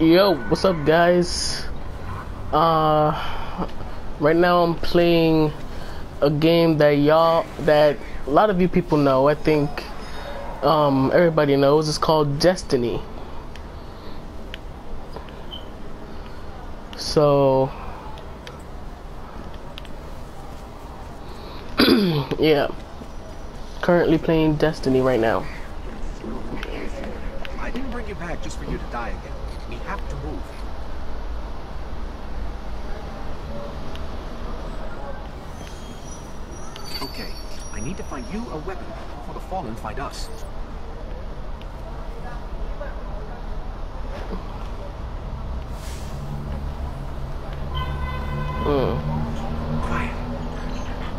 Yo, what's up, guys? Uh, right now I'm playing a game that y'all, that a lot of you people know. I think um, everybody knows. It's called Destiny. So, yeah, currently playing Destiny right now. I didn't bring you back just for you to die again. We have to move. Okay, I need to find you a weapon before the Fallen find us. Mm. Quiet.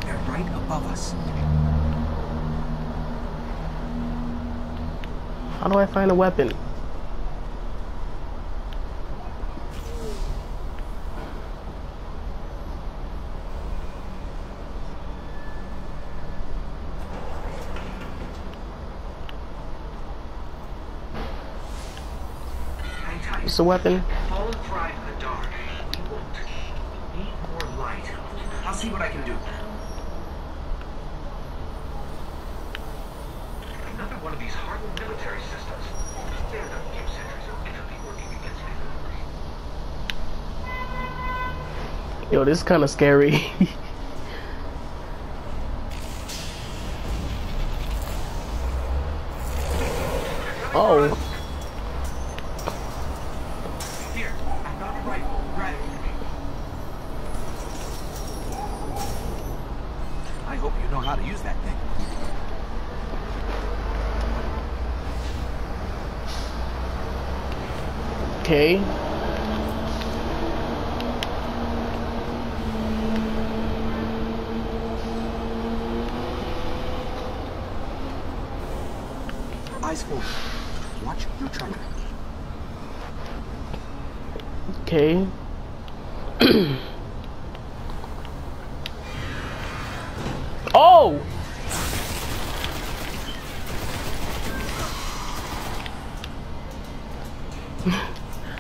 They're right above us. How do I find a weapon? Hang tight. It's a weapon. Fallen thrive in the dark. We won't. We need more light. I'll see what I can do. Another one of these hardened military systems. Stand up, few sentries are literally working against me. Yo, this is kind of scary. oh, Here, I found a rifle. Grab it. I hope you know how to use that thing. okay. Eyes forward. Watch your tracker. Okay.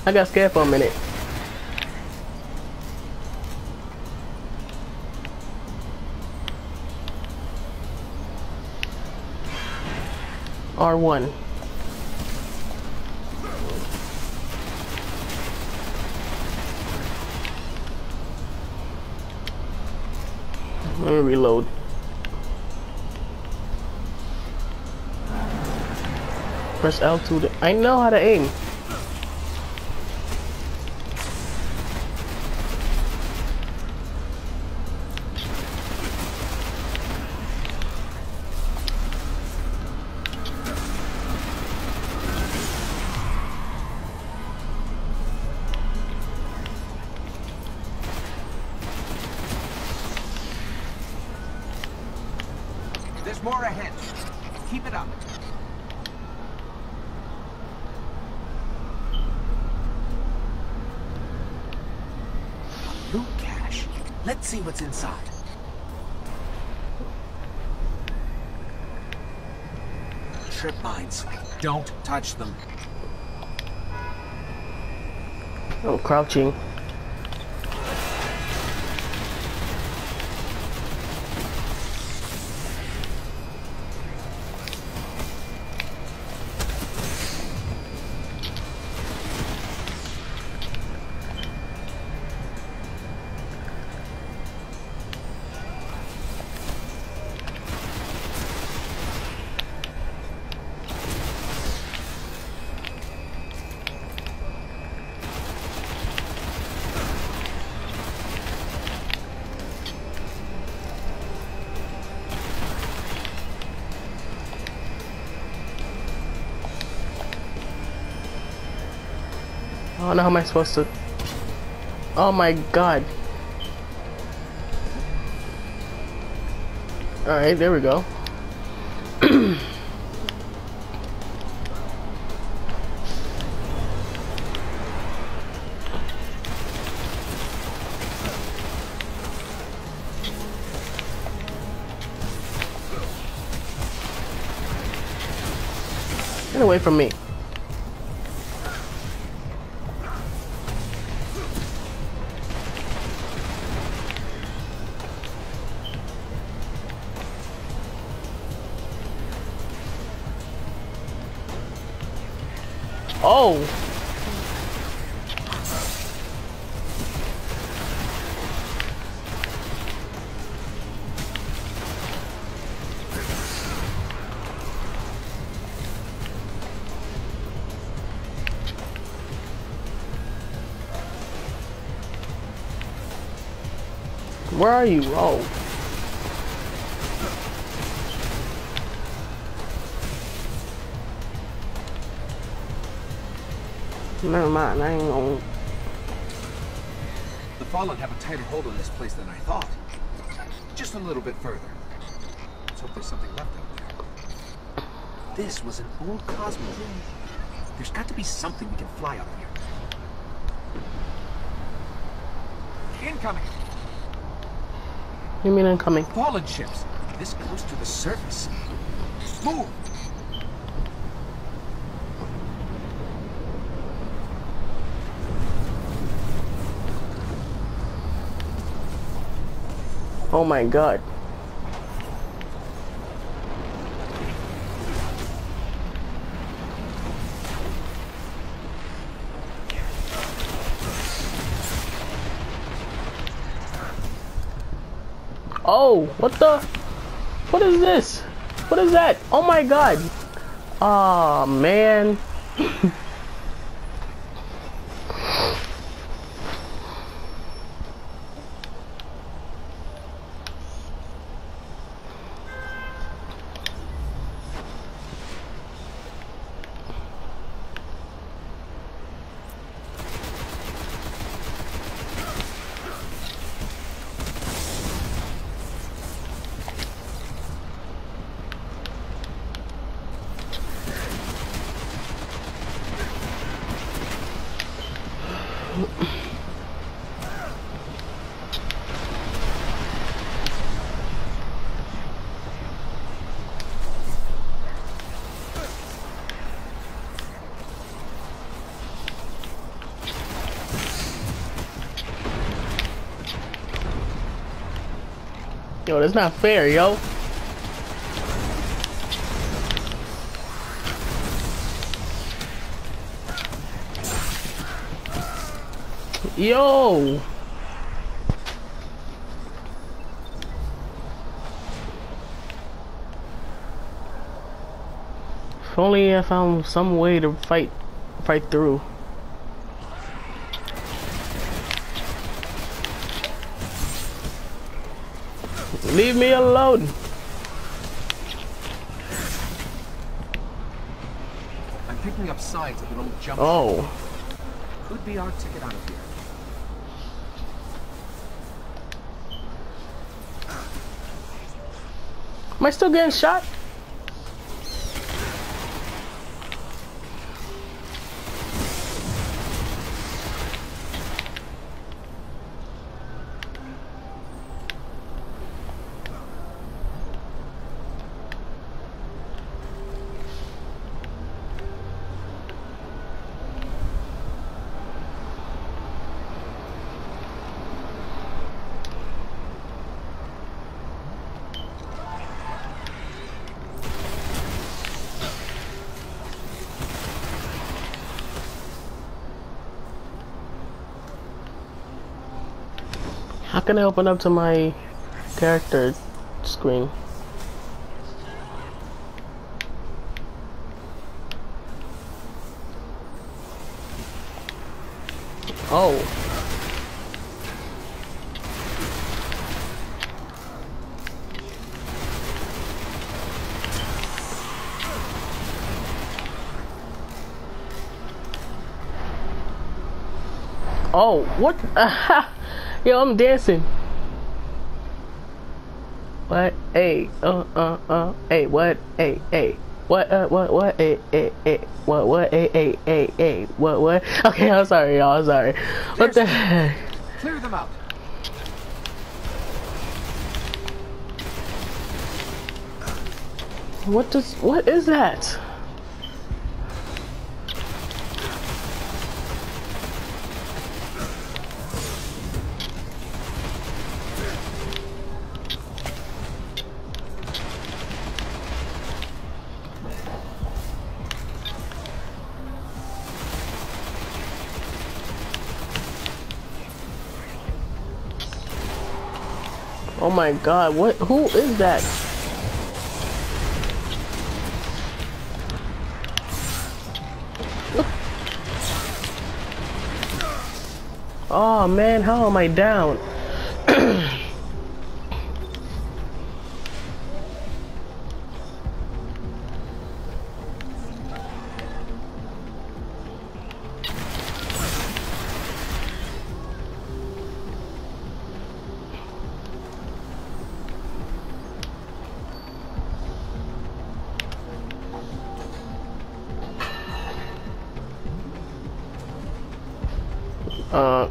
I got scared for a minute. R1. Let me reload. Press L2 to, I know how to aim. Ahead. Keep it up. Loot cache. Let's see what's inside. Trip mines. Don't touch them. Oh, crouching. Oh no, how am I supposed to? Oh my god. Alright, there we go. Get away from me. Oh. Where are you? Oh. Never mind, I ain't gonna. The Fallen have a tighter hold on this place than I thought. Just a little bit further. Let's hope there's something left out there. This was an old Cosmodrome. There's got to be something we can fly up here. Incoming! You mean incoming? Fallen ships! This close to the surface. Move! Oh my god. Oh, what the? What is this? What is that? Oh my god. Aw, oh, man. Yo, that's not fair, yo. Yo! If only I found some way to fight fight through. Leave me alone. I'm picking up signs of an old jump. Oh. Could be our ticket out of here. Am I still getting How can I open up to my character screen? Oh. Oh, what? Yo, I'm dancing. What? Hey, uh, uh, uh, hey, what? Hey, hey. What, uh, what, what, hey, hey, hey, what, what, hey, hey, hey, hey, what, what? Okay, I'm sorry, y'all, I'm sorry. What the heck? Clear them out. What does, what is that? Oh my god, what who is that? Oh man, how am I down? Uh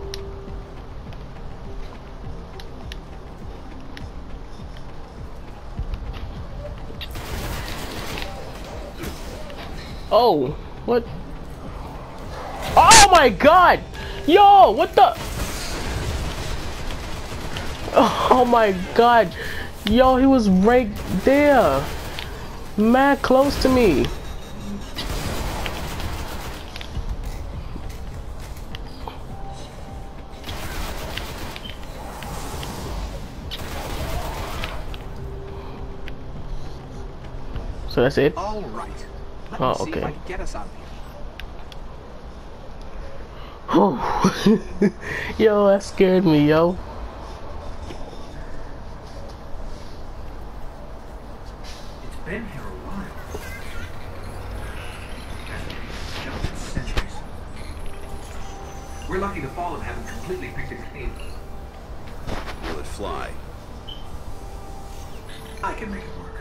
Oh, what? Oh my god! Yo, what the? Oh my god. Yo, he was right there. Mad close to me. So that's it? All right. Let Oh, me see okay. if I can get us out of here. Oh. yo, that scared me, yo. It's been here a while. Hasn't been centuries. We're lucky the Fallen haven't completely picked it clean. Will it fly? I can make it work.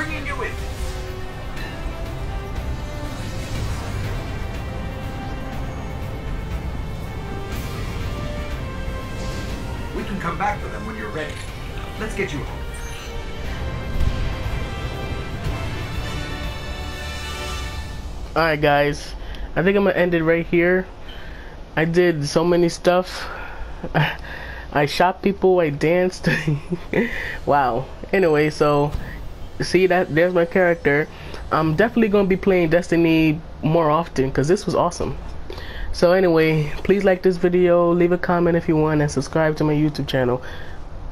Bringing you in. We can come back for them when you're ready. Let's get you home. Alright guys, I think I'm gonna end it right here. I did so many stuff. I shot people, I danced. wow. Anyway, so see that there's my character. I'm definitely gonna be playing Destiny more often because this was awesome. So anyway, please like this video, leave a comment if you want, and subscribe to my YouTube channel.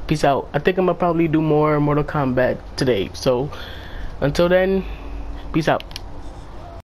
Peace out. I think I'm gonna probably do more Mortal Kombat today. So until then, peace out.